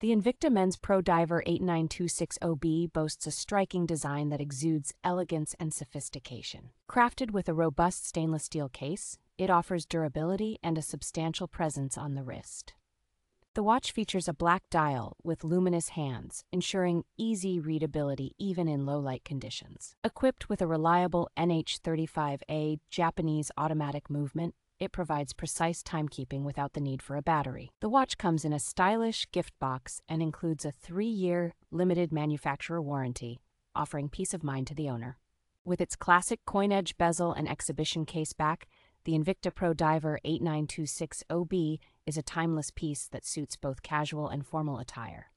The Invicta Men's Pro Diver 8926OB boasts a striking design that exudes elegance and sophistication. Crafted with a robust stainless steel case, it offers durability and a substantial presence on the wrist. The watch features a black dial with luminous hands, ensuring easy readability even in low light conditions. Equipped with a reliable NH35A Japanese automatic movement, it provides precise timekeeping without the need for a battery. The watch comes in a stylish gift box and includes a three year limited manufacturer warranty, offering peace of mind to the owner. With its classic coin edge bezel and exhibition case back, the Invicta Pro Diver 8926OB is a timeless piece that suits both casual and formal attire.